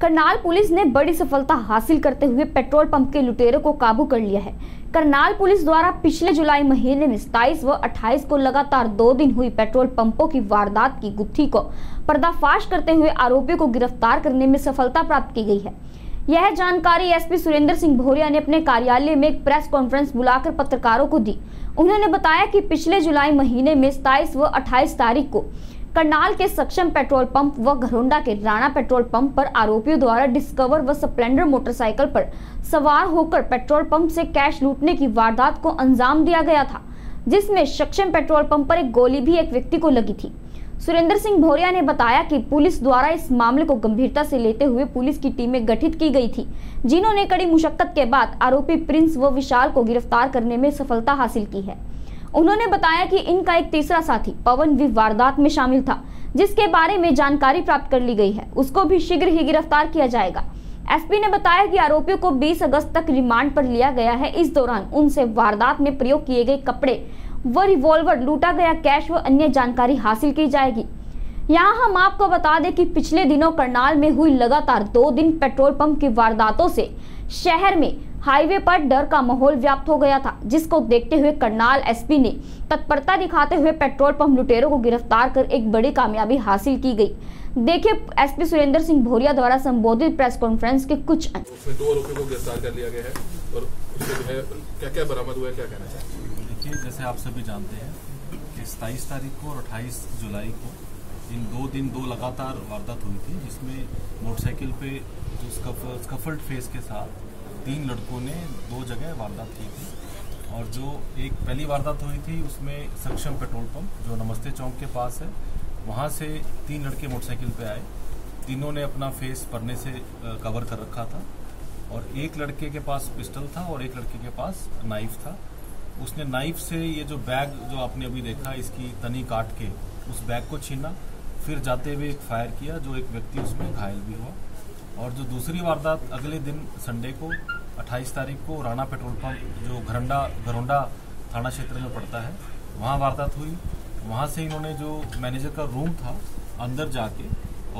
Karnal police ने बड़ी सफलता हासिल करते हुए पेट्रोल पंप के लुटेरों को काबू कर लिया है। करनाल पुलिस द्वारा पिछले जुलाई महीने में 27 व 28 को लगातार दो दिन हुई पेट्रोल पंपों की वारदात की गुत्थी को पर्दाफाश करते हुए आरोपियों को गिरफ़्तार करने में सफलता प्राप्त की गई है। यह जानकारी एसपी सुरेंद्र सिंह भोरिया ने अपने कार्यालय में एक प्रेस कॉन्फ्रेंस बुलाकर पत्रकारों को दी। उन्होंने बताया कि पिछले जुलाई महीने में 27 व 28 तारीख को करनाल के सक्षम पेट्रोल पंप व घरोंडा के राणा पेट्रोल पंप पर आरोपियों द्वारा डिस्कवर व स्प्लेंडर मोटरसाइकिल पर सवार होकर पेट्रोल पंप से कैश लूटने की वारदात को अंजाम दिया गया था, जिसमें सक्षम पेट्रोल पंप पर एक गोली भी एक व्यक्ति को लगी थी। सुरेंद्र सिंह भोरिया ने बताया कि पुलिस द्वारा इस मामले को गंभीरता से लेते हुए पुलिस की टीमें गठित की गई थी, जिन्होंने कड़ी मुशक्कत के बाद आरोपी प्रिंस व विशाल को गिरफ़्तार करने में सफलता हासिल की है। उन्होंने बताया कि इनका एक तीसरा साथी पवन भी वारदात में शामिल था, जिसके बारे में जानकारी प्राप्त कर ली गई है। उसको भी शीघ्र ही गिरफ़्तार किया जाएगा। एसपी ने बताया कि आरोपियों को 20 अगस्त तक रिमांड पर लिया गया है। इस दौरान उनसे वारदात में प्रयोग किए गए कपड़े व रिवॉल्वर लूटा गया कैश व अन्य जानकारी हासिल की जाएगी। यहाँ हम आपको बता दें कि पिछले दिनों करनाल में हुई लगातार दो दिन पेट्रोल पंप की वारदातों से शहर में हाईवे पर डर का माहौल व्याप्त हो गया था जिसको देखते हुए करनाल एसपी ने तत्परता दिखाते हुए पेट्रोल पंप लुटेरों को गिरफ़्तार कर एक बड़ी कामयाबी हासिल की गई। देखिए एसपी सुरेंद्र सिंह भोरिया द्वारा संबोधित प्रेस कॉन्फ्रेंस के कुछ अंश उसमें दो आरोपियों को गिरफ़्तार कर लिया गया है और उससे जो है क्या क्या बरामद हुआ है क्या कहना चाहिए देखिए जैसे आप सभी जानते हैं कि सताईस तारीख को और अट्ठाईस जुलाई को इन दो दिन दो लगातार वारदात हुई थी जिसमें मोटरसाइकिल पे जो स्कफ स्कफल्ड फेस के साथ तीन लड़कों ने दो जगह वारदात की थी और जो एक पहली वारदात हुई थी, उसमें सक्षम पेट्रोल पंप, जो नमस्ते चौक के पास है, वहाँ से तीन लड़के मोटरसाइकिल पे आए। तीनों ने अपना फेस परने से कवर कर रखा था और एक लड़के के पास पिस्टल था और एक लड़के के पास नाइफ था। उसने नाइफ से ये जो बैग जो आपने अभी देखा, इसकी तनी काट के उस बैग को छीना, फिर जाते हुए एक फायर किया, जो एक व्यक्ति उसमें घायल भी हुआ। और जो दूसरी वारदात अगले दिन संडे को 28 तारीख को राणा पेट्रोल पंप, जो घरंडा, घरोंडा थाना क्षेत्र में पड़ता है, वहाँ वारदात हुई। वहाँ से इन्होंने जो मैनेजर का रूम था, अंदर जाके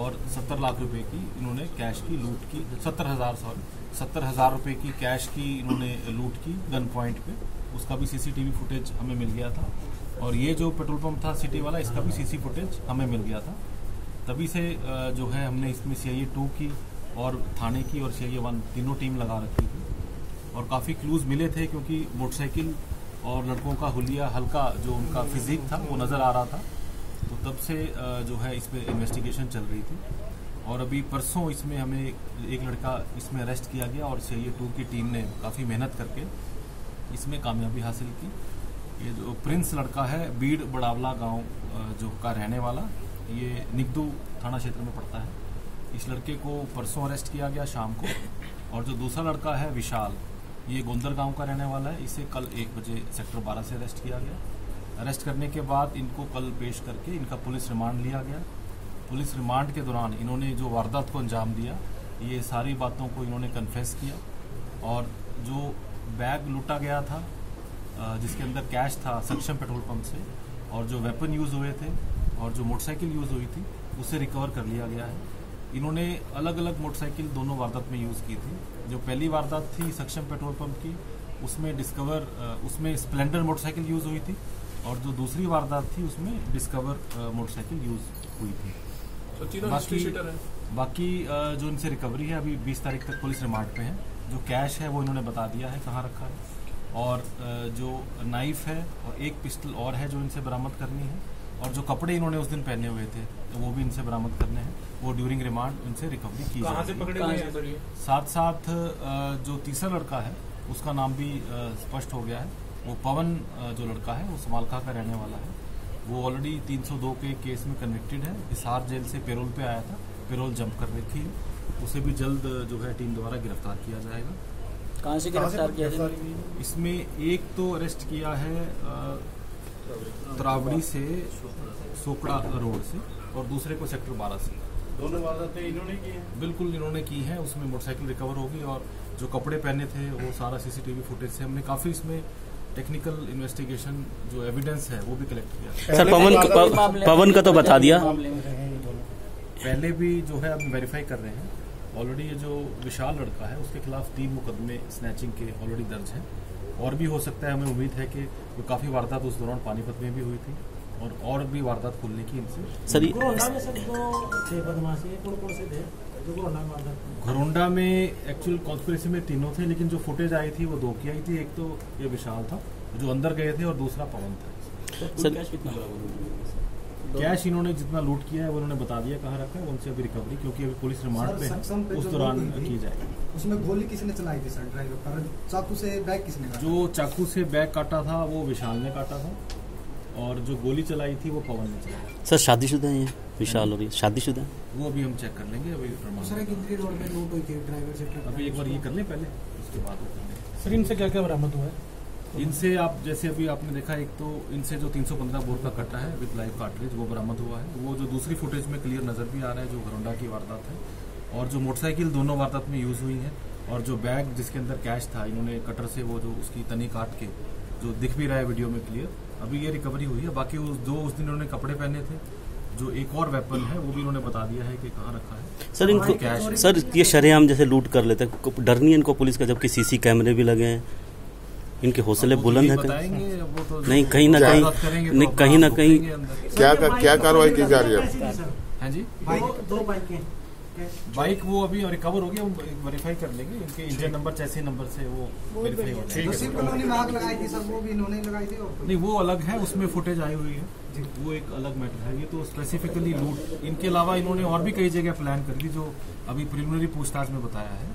और सत्तर लाख रुपए की इन्होंने कैश की लूट की, सत्तर हज़ार, सॉरी, सत्तर हज़ार रुपये की कैश की इन्होंने लूट की गन पॉइंट पे। उसका भी सीसीटीवी फुटेज हमें मिल गया था। और ये जो पेट्रोल पंप था सिटी वाला, इसका भी सीसी फुटेज हमें मिल गया था। तभी से जो है हमने इसमें सी आई टू की और थाने की और सी वन तीनों टीम लगा रखी थी। और काफ़ी क्लूज मिले थे क्योंकि मोटरसाइकिल और लड़कों का हुलिया हल्का जो उनका फिजिक था, वो नज़र आ रहा था। तो तब से जो है इस पर इन्वेस्टिगेशन चल रही थी। और अभी परसों इसमें हमें एक लड़का इसमें अरेस्ट किया गया और सी टू की टीम ने काफ़ी मेहनत करके इसमें कामयाबी हासिल की। ये जो प्रिंस लड़का है, बीड़ बड़ावला गाँव जो का रहने वाला, ये निगदू थाना क्षेत्र में पड़ता है। इस लड़के को परसों अरेस्ट किया गया शाम को। और जो दूसरा लड़का है, विशाल, ये गोंदर गाँव का रहने वाला है। इसे कल एक बजे सेक्टर 12 से अरेस्ट किया गया। अरेस्ट करने के बाद इनको कल पेश करके इनका पुलिस रिमांड लिया गया। पुलिस रिमांड के दौरान इन्होंने जो वारदात को अंजाम दिया, ये सारी बातों को इन्होंने कन्फेस किया। और जो बैग लूटा गया था जिसके अंदर कैश था, सक्षम पेट्रोल पंप से, और जो वेपन यूज़ हुए थे, और जो मोटरसाइकिल यूज़ हुई थी, उसे रिकवर कर लिया गया है। इन्होंने अलग अलग मोटरसाइकिल दोनों वारदात में यूज़ की थी। जो पहली वारदात थी सक्षम पेट्रोल पंप की उसमें डिस्कवर उसमें स्प्लेंडर मोटरसाइकिल यूज़ हुई थी और जो दूसरी वारदात थी उसमें डिस्कवर मोटरसाइकिल यूज़ हुई थी। तो बाकी बाकी जो इनसे रिकवरी है अभी 20 तारीख तक पुलिस रिमांड पे है। जो कैश है वो इन्होंने बता दिया है कहाँ रखा है। और जो नाइफ है और एक पिस्टल और है जो इनसे बरामद करनी है। और जो कपड़े इन्होंने उस दिन पहने हुए थे तो वो भी इनसे बरामद करने हैं। वो ड्यूरिंग रिमांड उनसे रिकवरी की कहाँ से पकड़े जाएगी साथ साथ जो तीसरा लड़का है उसका नाम भी स्पष्ट हो गया है। वो पवन जो लड़का है वो समालखा का रहने वाला है। वो ऑलरेडी 302 के केस में कन्विक्टेड है। हिसार जेल से पेरोल पे आया था। पेरोल जंप कर रही थी उसे भी जल्द जो है टीम द्वारा गिरफ़्तार किया जाएगा। कहाँ से गिरफ़्तार किया जाएगा? इसमें एक तो अरेस्ट किया है त्रावड़ी से सोकड़ा रोड से और दूसरे को सेक्टर बारह से। दोनों वारदातें इन्होंने की हैं? बिल्कुल इन्होंने की है उसमें मोटरसाइकिल रिकवर होगी और जो कपड़े पहने थे वो सारा सीसीटीवी फुटेज से हमने काफ़ी इसमें टेक्निकल इन्वेस्टिगेशन जो एविडेंस है वो भी कलेक्ट किया। सर पवन पवन का तो बता दिया। पहले भी जो है अब वेरीफाई कर रहे हैं। ऑलरेडी ये जो विशाल लड़का है उसके खिलाफ तीन मुकदमे स्नैचिंग के ऑलरेडी दर्ज हैं। और भी हो सकता है हमें उम्मीद है कि वो काफ़ी वारदात उस दौरान पानीपत में भी हुई थी। और और भी वारदात खुलने की इनसे। सर ये- कोरोना में सर जो थे बदमाशी कौन कौन से थे जो कोरोना में वारदात घरोंडा में एक्चुअल कॉन्स्पिरेसी में तीनों थे लेकिन जो फुटेज आई थी वो दो की आई थी। एक तो ये विशाल था जो अंदर गए थे और दूसरा पवन था। सर- कैश कितना कैश इन्होंने जितना लूट किया है वो उन्होंने बता दिया कहाँ रखा है उनसे अभी रिकवरी क्योंकि अभी पुलिस रिमांड पे उस दौरान की जाएगी। उसमें गोली किसने चलाई थी सर ड्राइवर पर चाकू से बैग किसने काटा? जो चाकू से बैग काटा था वो विशाल ने काटा था। और जो गोली चलाई थी वो पवन ने चलाई। सर शादीशुदा है विशाल और शादीशुदा? है वो अभी हम चेक कर लेंगे अभी सर एक इंद्री रोड में लूट हुई थी ड्राइवर से अभी एक बार ये कर लें पहले उसके बाद सर इनसे क्या क्या बरामद हुआ है? इनसे आप जैसे अभी आपने देखा एक तो इनसे जो 315 बोर का कट्टा है विद लाइव कार्ट्रिज वो बरामद हुआ है। वो जो दूसरी फुटेज में क्लियर नज़र भी आ रहा है जो घरोंडा की वारदात है और जो मोटरसाइकिल दोनों वारदात में यूज़ हुई है और जो बैग जिसके अंदर कैश था इन्होंने कटर से वो जो उसकी तनी काट के जो दिख भी रहा है वीडियो में क्लियर अभी ये रिकवरी हुई है। बाकी उस जो उस दिन उन्होंने कपड़े पहने थे जो एक और वेपन है वो भी उन्होंने बता दिया है कि कहाँ रखा है। सर इनको कैश सर ये शरेआम जैसे लूट कर लेते हैं। डर नहीं है इनको पुलिस का जबकि सीसी कैमरे भी लगे हैं। इनके हौसले बुलंद है बताएँगे तो नहीं, कहीं ना कहीं- करेंगे तो नहीं, कहीं ना कहीं- क्या क्या कार्रवाई की जा रही है? जी? दो बाइकें। बाइक वो अभी रिकवर हो गया वो वेरीफाई कर लेंगे इनके इंजन नंबर चैसी नंबर से वो वेरीफाई हो जाएगा। सिर्फ़ उन्होंने में लगाई थी सर वो भी इन्होंने लगाई थी नहीं वो अलग है उसमें फुटेज आई हुई है। वो एक अलग मैटर है ये तो स्पेसिफिकली लूट इनके अलावा इन्होंने और भी कई जगह प्लान कर ली जो अभी प्रिलिमिनरी पूछताछ में बताया है।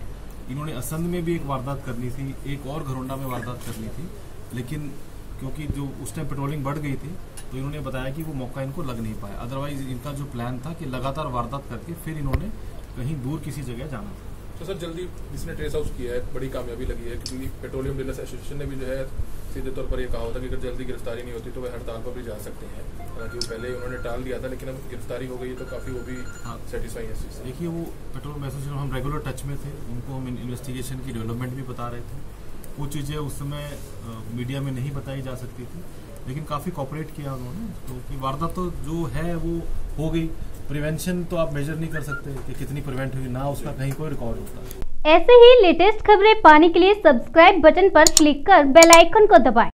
इन्होंने असंध में भी एक वारदात करनी थी एक और घरोंडा में वारदात करनी थी लेकिन क्योंकि जो उस टाइम पेट्रोलिंग बढ़ गई थी तो इन्होंने बताया कि वो मौका इनको लग नहीं पाया। अदरवाइज़ इनका जो प्लान था कि लगातार वारदात करके फिर इन्होंने कहीं दूर किसी जगह जाना था। तो सर जल्दी जिसने ट्रेस आउट किया है बड़ी कामयाबी लगी है क्योंकि पेट्रोलियम डीलर्स एसोसिएशन ने भी जो है सीधे तौर पर यह कहा होता कि अगर जल्दी गिरफ्तारी नहीं होती तो वह हड़ताल पर भी जा सकते हैं। हालाँकि वो पहले उन्होंने टाल दिया था लेकिन अब गिरफ्तारी हो गई है तो काफ़ी वो भी हाँ। सेटिस्फाई है इस देखिए वो पेट्रोल एसोसिएशन हम रेगुलर टच में थे उनको हम इन्वेस्टिगेशन की डेवलपमेंट भी बता रहे थे। कुछ चीज़ें उस समय मीडिया में नहीं बताई जा सकती थी। लेकिन काफ़ी कॉपरेट किया उन्होंने। तो कि वारदात तो जो है, वो हो गई। प्रिवेंशन तो आप मेजर नहीं कर सकते कि कितनी प्रिवेंट हुई, ना उसका कहीं कोई रिकॉर्ड होता। ऐसे ही लेटेस्ट खबरें पाने के लिए सब्सक्राइब बटन पर क्लिक कर बेल आइकन को दबाएँ।